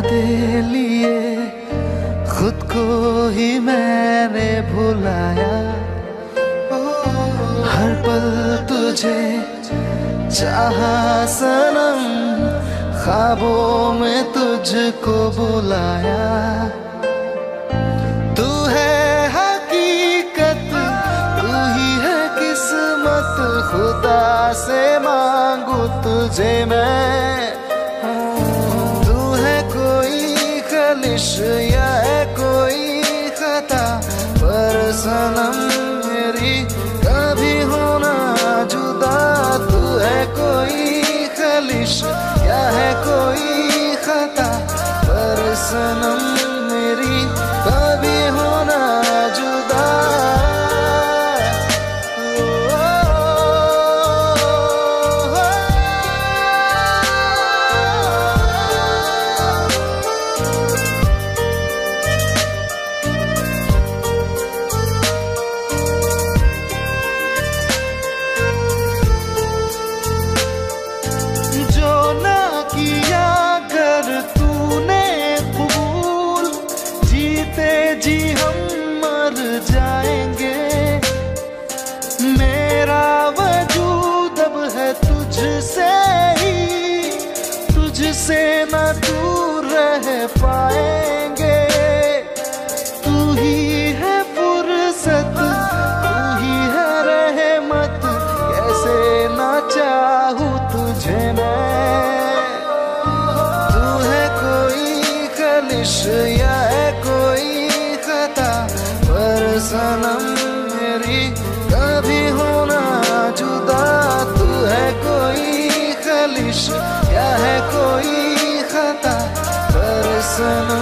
दे लिए, खुद को ही मैंने भुलाया। हर पल तुझे चाह सनम खाबों में तुझको बुलाया। तू है हकीकत, तू ही है किस्मत, खुदा से मांगू तुझे मैं। खलिश या कोई खता, पर सनम मेरी कभी होना जुदा। तू है कोई खलिश या है कोई खता, पर सनम तुझसे ही, तुझसे ना दूर रह पाएँगे। तू ही है फुर्सत, तू ही है रहमत, कैसे ना चाहूँ तुझे मैं? तू है कोई खलिश या खलिश या